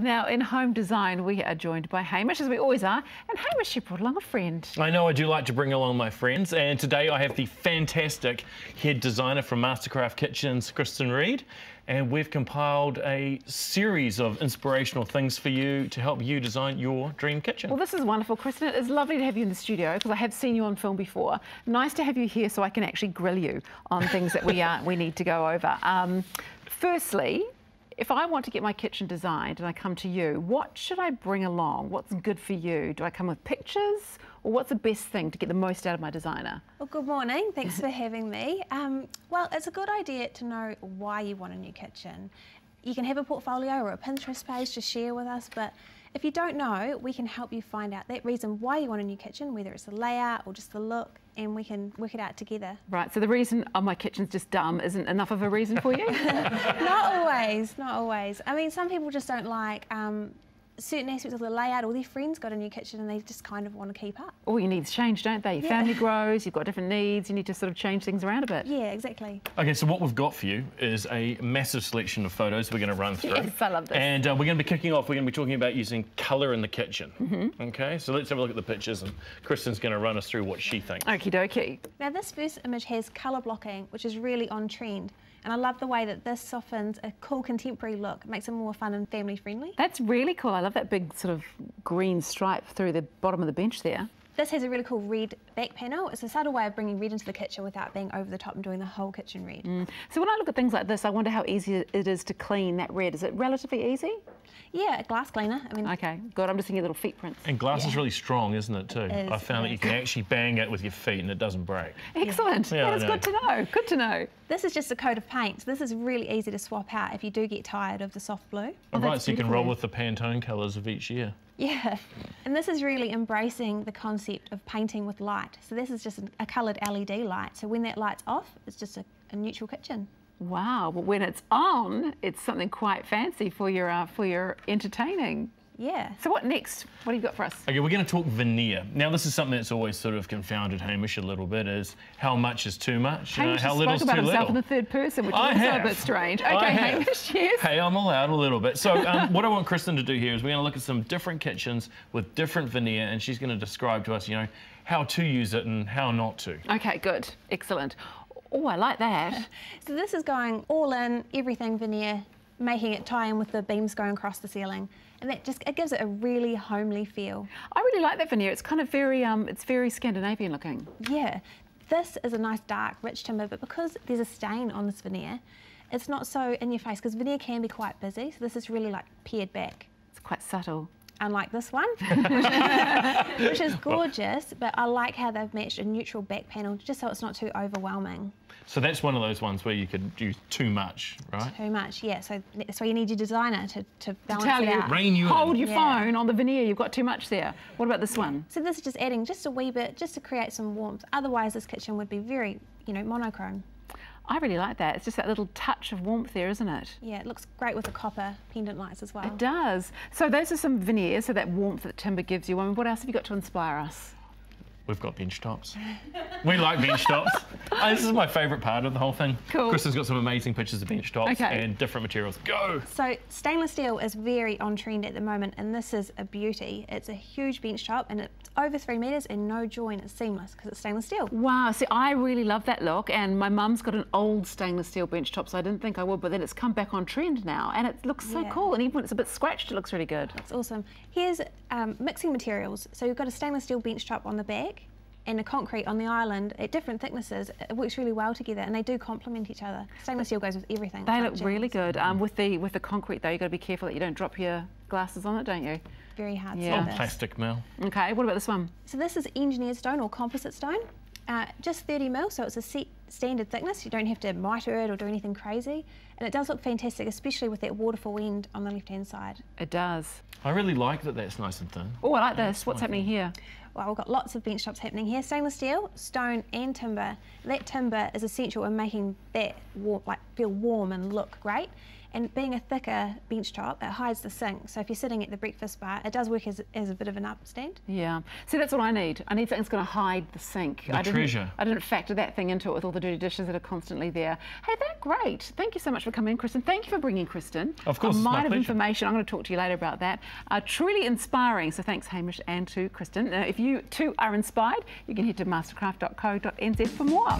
Now, in home design, we are joined by Hamish, as we always are. And Hamish, you brought along a friend. I know I do like to bring along my friends, and today I have the fantastic head designer from Mastercraft Kitchens, Kristen Reid, and we've compiled a series of inspirational things for you to help you design your dream kitchen. Well, this is wonderful, Kristen. It's lovely to have you in the studio because I have seen you on film before. Nice to have you here so I can actually grill you on things that we are we need to go over. Um, firstly, if I want to get my kitchen designed and I come to you, what should I bring along? What's good for you? Do I come with pictures or what's the best thing to get the most out of my designer? Well, good morning. Thanks for having me. Um, well, it's a good idea to know why you want a new kitchen. You can have a portfolio or a Pinterest page to share with us, but if you don't know, we can help you find out that reason why you want a new kitchen, whether it's the layout or just the look, and we can work it out together. Right, so the reason oh, my kitchen's just dumb isn't enough of a reason for you? not always, not always. I mean, some people just don't like um, certain aspects of the layout, all their friends got a new kitchen and they just kind of want to keep up. All your needs change, don't they? Your yeah. family grows, you've got different needs, you need to sort of change things around a bit. Yeah, exactly. Okay, so what we've got for you is a massive selection of photos we're going to run through. Yes, I love this. And uh, we're going to be kicking off, we're going to be talking about using colour in the kitchen. Mm -hmm. Okay, so let's have a look at the pictures and Kristen's going to run us through what she thinks. Okie dokie. Now this first image has colour blocking, which is really on trend. And I love the way that this softens a cool contemporary look. Makes it more fun and family friendly. That's really cool. I love that big sort of green stripe through the bottom of the bench there. This has a really cool red back panel. It's a subtle way of bringing red into the kitchen without being over the top and doing the whole kitchen red. Mm. So when I look at things like this, I wonder how easy it is to clean that red. Is it relatively easy? Yeah, a glass cleaner. I mean, okay, good. I'm just thinking little feet prints. And glass yeah. is really strong, isn't it too? It I found that you can actually bang it with your feet and it doesn't break. Excellent. Yeah, That's good to know. Good to know. This is just a coat of paint. So this is really easy to swap out if you do get tired of the soft blue. Oh, right, so you can roll with the Pantone colours of each year. Yeah, and this is really embracing the concept of painting with light. So this is just a coloured LED light. So when that light's off, it's just a, a neutral kitchen. Wow, but when it's on, it's something quite fancy for your uh, for your entertaining. Yeah. So what next? What do you got for us? Okay, we're going to talk veneer. Now, this is something that's always sort of confounded Hamish a little bit, is how much is too much? Hamish you know, how little spoke about himself little. in the third person, which I is also a bit strange. Okay, Hamish, yes. Hey, I'm allowed a little bit. So um, what I want Kristen to do here is we're going to look at some different kitchens with different veneer, and she's going to describe to us, you know, how to use it and how not to. Okay, good. Excellent. Oh, I like that. So this is going all in, everything veneer, making it tie in with the beams going across the ceiling. And that just, it gives it a really homely feel. I really like that veneer. It's kind of very, um, it's very Scandinavian looking. Yeah. This is a nice dark, rich timber, but because there's a stain on this veneer, it's not so in your face, because veneer can be quite busy. So this is really like pared back. It's quite subtle unlike this one, which is gorgeous, but I like how they've matched a neutral back panel just so it's not too overwhelming. So that's one of those ones where you could do too much, right? Too much, yeah. So that's why you need your designer to, to balance to tell it you, out. Rein you Hold in. your yeah. phone on the veneer, you've got too much there. What about this one? So this is just adding just a wee bit, just to create some warmth. Otherwise this kitchen would be very, you know, monochrome. I really like that. It's just that little touch of warmth there, isn't it? Yeah, it looks great with the copper pendant lights as well. It does. So those are some veneers, so that warmth that timber gives you. I mean, what else have you got to inspire us? We've got bench tops. we like bench tops. oh, this is my favourite part of the whole thing. Cool. Kristen's got some amazing pictures of bench tops okay. and different materials. Go! So stainless steel is very on trend at the moment and this is a beauty. It's a huge bench top and it's over three metres and no join. It's seamless because it's stainless steel. Wow, see I really love that look and my mum's got an old stainless steel bench top so I didn't think I would but then it's come back on trend now and it looks so yeah. cool and even when it's a bit scratched it looks really good. It's awesome. Here's um, mixing materials. So you've got a stainless steel bench top on the back and a concrete on the island at different thicknesses, it works really well together and they do complement each other. Stainless steel goes with everything. They look really good. Um, with the with the concrete though, you've got to be careful that you don't drop your glasses on it, don't you? Very hard yeah. Oh, plastic Mel. Okay, what about this one? So this is engineered stone or composite stone. Uh, just 30 mil, so it's a set standard thickness. You don't have to miter it or do anything crazy. And it does look fantastic, especially with that waterfall end on the left-hand side. It does. I really like that that's nice and thin. Oh, I like this. What's happening here? Well, we've got lots of bench tops happening here. Stainless steel, stone and timber. That timber is essential in making that warm, like feel warm and look great. And being a thicker bench top, it hides the sink. So if you're sitting at the breakfast bar, it does work as, as a bit of an upstand. Yeah. See, that's what I need. I need something that's going to hide the sink. The I didn't, treasure. I didn't factor that thing into it with all the dirty dishes that are constantly there. Hey, that's great. Thank you so much for coming in, Kristen. Thank you for bringing Kristen. Of course, A mine of pleasure. information. I'm going to talk to you later about that. Uh, truly inspiring. So thanks, Hamish, and to Kristen. Uh, if you too are inspired, you can head to mastercraft.co.nz for more.